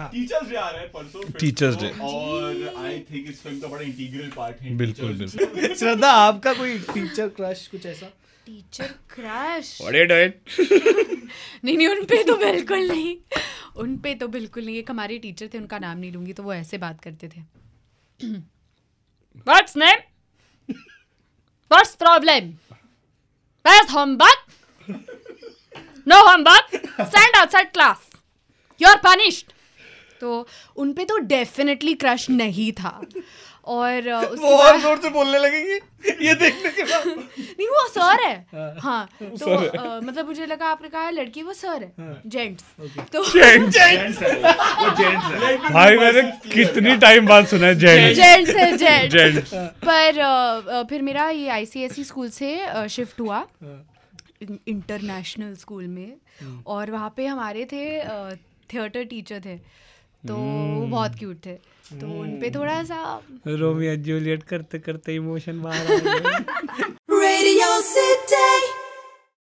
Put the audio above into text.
Teachers day आ रहा है परसों Teachers को, Day. और आई थिंक इस फ़िल्म का बड़ा इंटीग्रल पार्ट है बिल्कुल बिल्कुल। श्रद्धा आपका कोई टीचर क्रश कुछ ऐसा? टीचर क्रश नहीं नहीं उन पे तो बिल्कुल नहीं। उन पे तो बिल्कुल नहीं। एक हमारे टीचर थे उनका नाम नहीं लूँगी तो वो ऐसे बात करते थे। What's name what's problem Where's homework? No homework? Stand outside class. You're punished. तो उन पे तो डेफिनेटली क्रश नहीं था। और उसके वो और ज़ोर से बोलने लगेंगे ये देखने के बाद। नहीं वो सर है। हाँ। तो अ, मतलब मुझे लगा आपने कहा लड़की वो सर है। जेंट्स तो है। वो, वो gents है। भाई मैंने कितनी टाइम बाद सुना है जेंट जेंट्स है जेंट्स पर फिर मेरा ये आईसीएसई स्कूल से शिफ्ट हुआ। इंटरनेशनल स्कूल में। और वहाँ पे हमारे थे थिएटर टीचर थे। तो वो हम्म। बहुत क्यूट थे। तो हम्म। उनपे थोड़ा सा रोमियो जूलियट करते करते इमोशन बाहर आ रेडियो सिटी